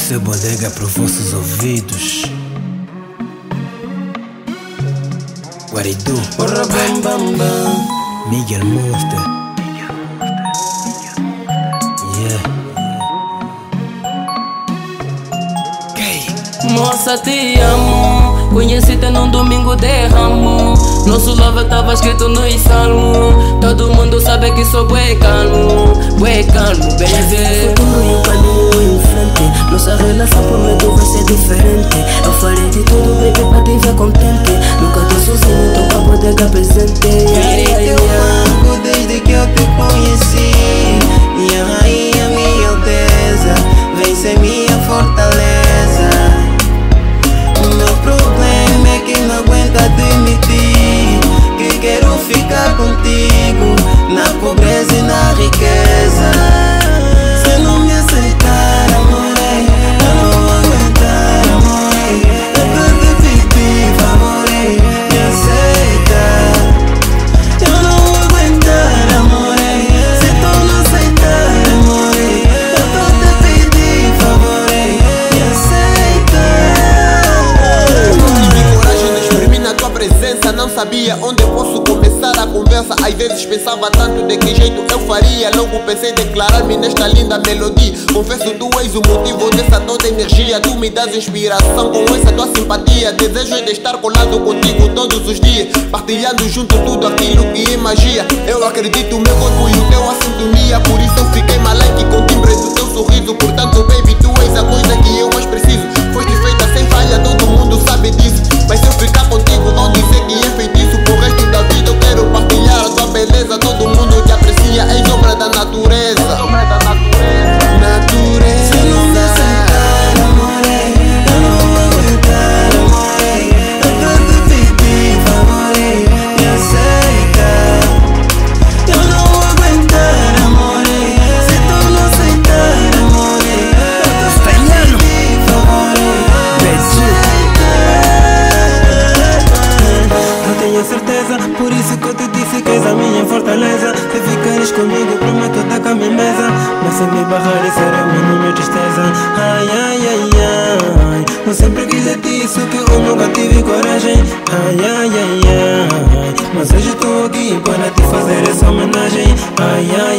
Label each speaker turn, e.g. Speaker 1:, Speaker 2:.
Speaker 1: Isso é bodega para os vossos ouvidos. Guaridu,
Speaker 2: Porra bam bam bam.
Speaker 1: Miguel Monster. Yeah.
Speaker 2: Moça te amo. Conheci-te num domingo de ramo. Nosso love tava escrito no salmo Todo mundo sabe que sou bué calmo Bué
Speaker 3: com a bodega presente yeah,
Speaker 4: teu banco desde que eu te conheci. Minha rainha, minha alteza Vem ser minha
Speaker 5: presença Não sabia onde posso começar a conversa. Às vezes pensava tanto de que jeito eu faria. Logo pensei declarar-me nesta linda melodia. Confesso tu és o motivo dessa toda energia. Tu me das inspiração com essa tua simpatia. Desejo é de estar colado contigo todos os dias Partilhando junto tudo aquilo que é magia. Eu acredito meu corpo e o teu a sintonia. Por isso eu fiquei malanque com timbre se
Speaker 4: me
Speaker 1: barrar, será a minha tristeza. Ai, ai, ai, ai. Eu sempre quis é disso que eu nunca tive coragem. Ai, ai, ai, ai. Mas hoje estou aqui para te fazer essa homenagem. Ai, ai,